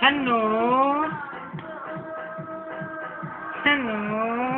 Hello. Hello.